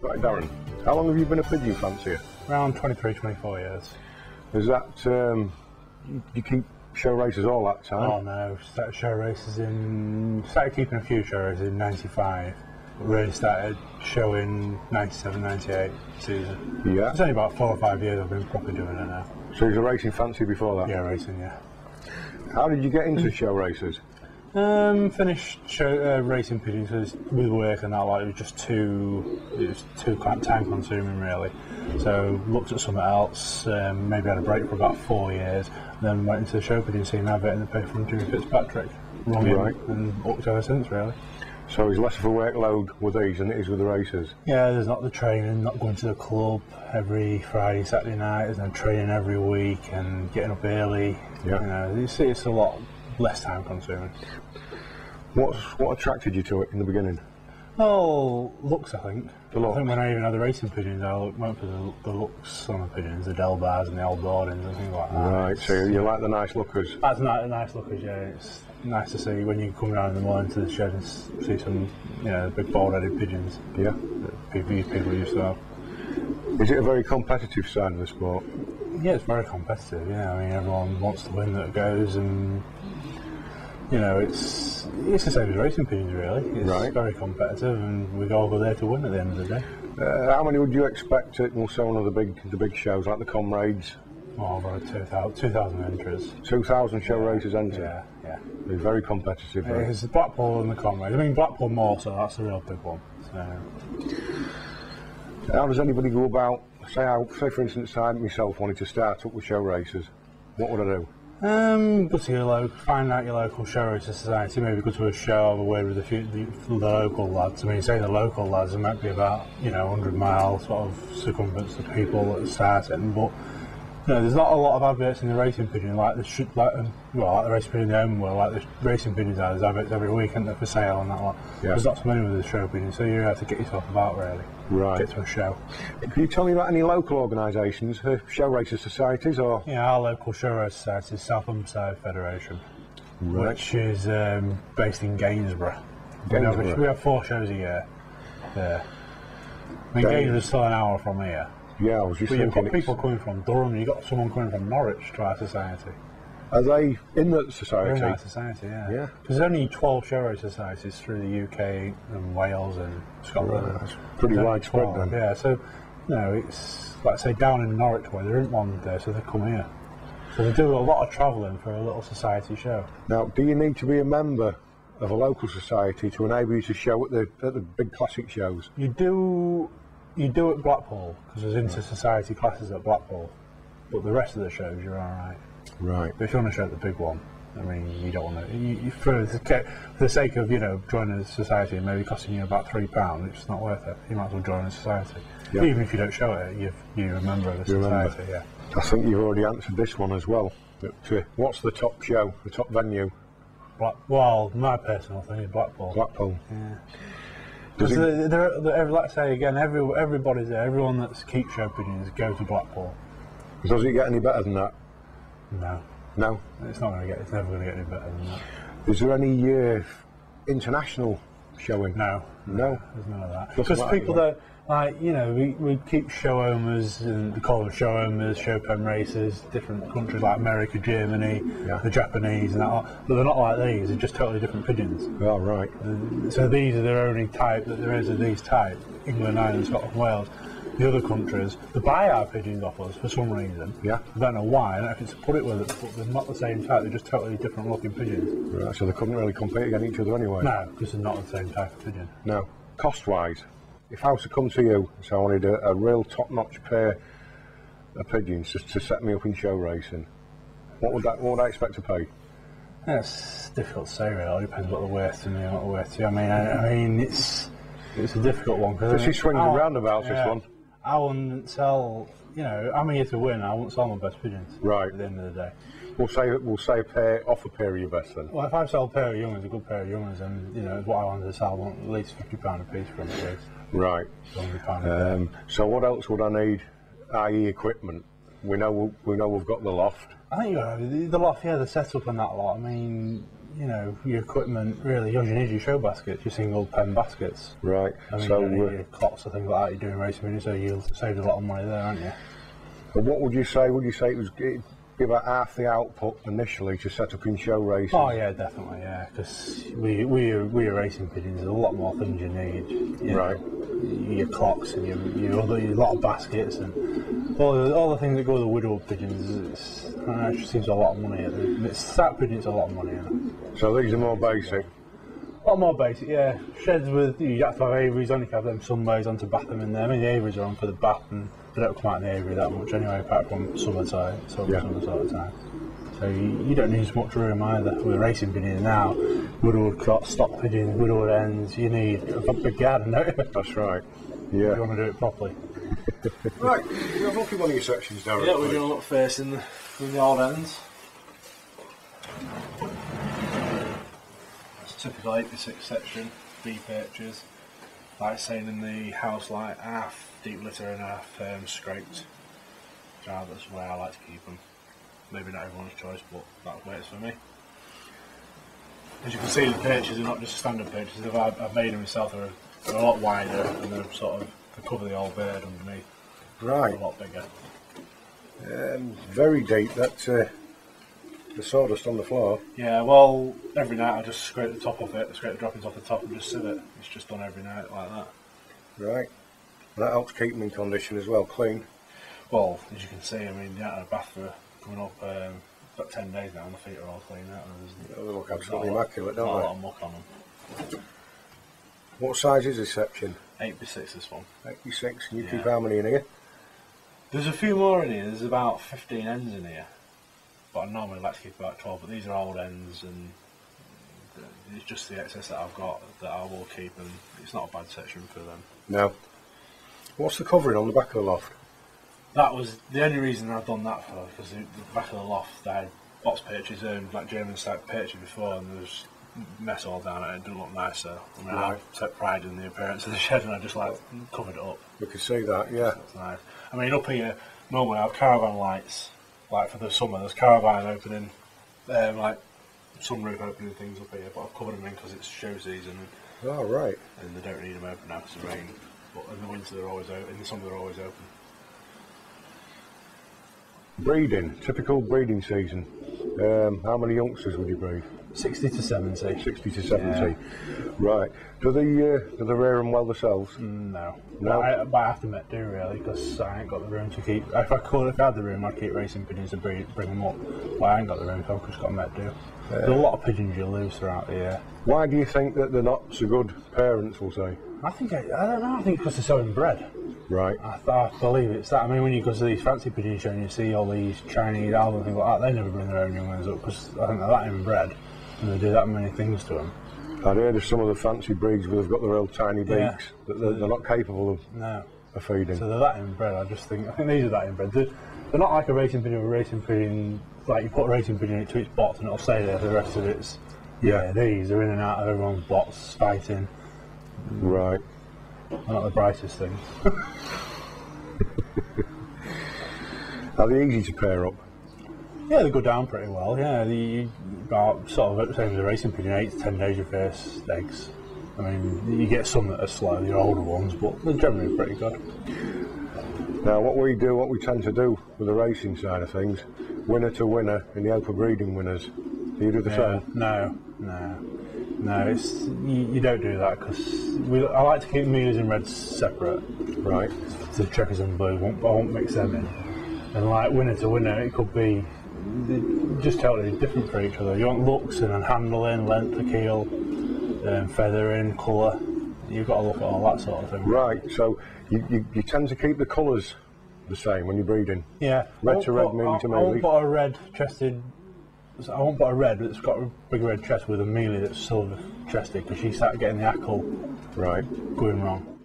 Right, Darren, how long have you been a pigeon fancier? Around 23, 24 years. Is that, um, you- keep show racers all that time? Oh no, started show racers in, started keeping a few show racers in 95. Really started showing 97, 98 season. Yeah. It's only about four or five years I've been properly doing it now. So you a racing fancy before that? Yeah, racing, yeah. How did you get into show racers? Um, finished show, uh, racing pigeons with work and that like it was just too it was too time consuming really. So looked at something else. Um, maybe had a break for about four years. Then went into the show pigeon scene. advert in the paper from Jimmy Fitzpatrick. In Right. and up to ever since really. So it's less of a workload with these than it is with the races? Yeah, there's not the training, not going to the club every Friday, Saturday night. There's no training every week and getting up early. Yeah. You know, it's, it's a lot less time consuming. What's, what attracted you to it in the beginning? Oh, looks, I think. The I think when I even had the racing pigeons, I went for the, the looks on the pigeons, the Delbars and the old Gordons and things like that. Right, so you like the nice lookers? That's nice, nice lookers, yeah. It's nice to see when you come down in the morning to the shed and see some, you know, big bald-headed pigeons Yeah. that people, people used to have. Is it a very competitive side of the sport? Yeah, it's very competitive. Yeah, I mean, everyone wants to win that goes, and you know, it's it's the same as racing pigeons, really. It's Right. very competitive, and we all go there to win at the end of the day. Uh, how many would you expect at also one of the big the big shows like the Comrades? Well, over 2,000 2,000 entries. 2,000 show racers enter. Yeah, yeah. They're very competitive. right? It's Blackpool and the Comrades. I mean, Blackpool more, so that's a real big one. So, How does anybody go about, say, I, say for instance, I myself wanted to start up with show racers, what would I do? Um, go to your local, find out your local show race society. Maybe go to a show, word with a few the, the local lads. I mean, say the local lads, it might be about you know 100 mile sort of circumference of people that are starting, but know, there's not a lot of adverts in the racing pigeon like the sh- like um, well, like the racing pigeon in the home world, like the racing pigeons are. There's adverts every week, and they're for sale and that lot. Yeah. There's not so many with the show pigeon, so you have to get yourself about really. Right. Get to a show. Can you tell me about any local organisations, uh, show races societies, or Yeah, our local show race society is South Humberside Federation, Right. which is um, based in Gainsborough. We have- Gainsborough. We have four shows a year there. I mean, Gains- Gainsborough's still an hour from here. Yeah, I was just But you've got people coming from Durham, you've got someone coming from Norwich to our society. are they in the They're society? in our society, yeah. Yeah. Because there's only 12 show societies through the UK and Wales and Scotland. Right, that's pretty There's widespread then. Yeah, so, you know, it's, like I say, down in Norwich where there isn't one there, so they come here. So they do a lot of travelling for a little society show. Now, do you need to be a member of a local society to enable you to show at the at the big classic shows? You do you do at Blackpool because there's inter-society classes at Blackpool, but the rest of the shows you're all right. Right. But if you want to show at the big one, I mean, you don't want to. You, you, for, the, for the sake of you know joining a society and maybe costing you about three pounds, it's not worth it. You might as well join a society. Yeah. Even if you don't show it, you you're a member of the member. society. Yeah. I think you've already answered this one as well. What's the top show, the top venue? Black, well, my personal thing is Blackpool. Blackpool. Because Does it- they're, they're, they're, every- let's say again, every, everybody's there. Everyone that's keeps show pigeons go to Blackpool. Does it get any better than that? No, No. it's not going to get. It's never going to get any better than that. Is there any uh, international showing? No, No. there's none of that. Because people that like you know we, we keep show homers and we call them show homers, show pen racers, different countries like America, Germany, Yeah. the Japanese and that. But they're not like these. They're just totally different pigeons. Oh, right. So these are the only type that there is of these type. England, Ireland, Scotland, Wales. The other countries, they buy our pigeons off us for some reason. Yeah. I don't know why. I don't know if it's to put it with it, but they're not the same type. They're just totally different looking pigeons. Right. So they couldn't really compete against each other anyway? No, because they're not the same type of pigeon. No. Cost-wise, if I was to come to you, so I wanted a, a real top-notch pair of pigeons just to set me up in show racing, what would that? What would I expect to pay? That's difficult to say really. It depends what they're worth to me and what they're worth to you. I mean, I, I mean, it's it's a difficult one because is swings and roundabouts, this one. I wouldn't sell. You know, I'm here to win. I wouldn't sell my best pigeons. Right. At the end of the day. We'll say we'll say a pair off a pair of your best then. Well, if I sell a pair of youngers, a good pair of youngers, and you know, it's what I wanted to sell, I want at least fifty pound a piece from it, at. Right. Um, so what else would I need? I.e. equipment. We know we know we've got the loft. I think you know, the, the loft, yeah, the setup and that lot. I mean, you know, your equipment, really, all you need is your show baskets, your single pen baskets. Right. I mean, so, you uh, your clocks or things like that. You're doing racing so you'll save a lot of money there, aren't you? but what would you say? Would you say it was it'd about half the output initially to set up in show racing? Oh yeah, definitely, yeah. Because we we are, we are racing pigeons. There's a lot more things you need. You Right. Know, your clocks and your your other your lot of baskets and all the, all the things that go with the widow pigeons. It's, don't it just seems a lot of money. It's sat pigeons a lot of money. So these are more basic. A lot more basic, yeah. Sheds with you have to have aviaries on. You can have them sunbays on to bath them in there. I mean, the aviaries are on for the bath, and they don't come out in the aviary that much anyway, apart from summertime, summer, Yeah. summer sort of time. So you, you don't need as much room either. With racing pigeons now, Woodward crops, stock pigeons, Woodward ends, you need a big garden, don't you? That's right. If you want to do it properly. Right. you're a look one of your sections, Darren. Yeah, we're going to look first in the, in the old ends. It's a typical 86 section, B perches. Like saying in the house, like half deep litter and half um, scraped. Jar, that's the way I like to keep them. Maybe not everyone's choice, but that works for me. As you can see, the perches are not just standard perches. I've, I've made them myself. They're, they're a lot wider and they're sort of to cover the old bird underneath. Right. A lot bigger. Um, very deep. That uh, the sawdust on the floor. Yeah, well, every night I just scrape the top of it, scrape the droppings off the top and just sieve it. It's just done every night like that. Right. That helps keep them in condition as well, clean. Well, as you can see, I mean, out of the bath for coming up um, about 10 days now and the feet are all clean out. and there's They look absolutely a immaculate, not don't a they? lot of muck on them. What size is this section? 8x6 this one. 86. And you Yeah. keep how many in here? There's a few more in here, there's about 15 ends in here. But I normally like to keep about 12, but these are old ends and it's just the excess that I've got that I will keep and it's not a bad section for them. No. What's the covering on the back of the loft? That was the only reason I've done that for because the, the back of the loft they had box perches and like German style perches before and there was mess all down it. It didn't look nice. So I mean, I took pride in the appearance of the shed and I just like covered it up. You can see that, yeah. That's nice. I mean, up here normally I have caravan lights. Like for the summer, there's caravan opening, um, like sunroof opening things up here. But I've covered them in because it's show season Oh, right. and they don't need them open now because of rain. But in the winter they're always open. In the summer they're always open. Breeding, typical breeding season. Um, how many youngsters would you breed? 60 to 70. 60 to 70. Right. Do they, uh, do they rear them well themselves? No. No? But I, but I have to met do really because I ain't got the room to keep. If I could, if I had the room, I'd keep racing pigeons and bring, bring them up. But I ain't got the room, so I've just got to met do. There's a lot of pigeons you lose throughout the year. Why do you think that they're not so good parents, will say? I think I, I don't know. I think because they're so inbred. Right. I, th- I believe it's that. I mean, when you go to these fancy pigeon shows and you see all these Chinese owls and things like that, they never bring their own young ones up because I think they're that inbred and they do that many things to them. I'd heard of some of the fancy breeds where they've got the real tiny beaks Yeah. that they're, they're not capable of, No. of feeding. So they're that inbred. I just think I think these are that inbred. They're, they're not like a racing pigeon. A racing pigeon, like you put a racing pigeon into its box and it'll stay there for the rest of its. Yeah. these are in and out of everyone's box fighting. right. They're not the brightest things. Are they easy to pair up? Yeah, they go down pretty well. Yeah, the about sort of the same as a racing pigeon, eight to ten days your first eggs. I mean, you get some that are slow, the older ones, but they're generally pretty good. Now, what we do, what we tend to do with the racing side of things, winner to winner in the open breeding winners. Do you do the Yeah, same? no, no, no. It's you, you don't do that because I like to keep mealies and reds separate. Right. The checkers and blues, won't, I won't mix them in. And like winner to winner, it could be just totally different for each other. You want looks and handling, length of keel, um, feathering, colour. You've got to look at all that sort of thing. Right. So you, you, you tend to keep the colours the same when you're breeding. Yeah. Red I won't to red, put- mealy to I won't mealy. put a red chested. I won't put a red that's got a big red chest with a mealy that's silver chested because she started getting the ackle Right. going wrong.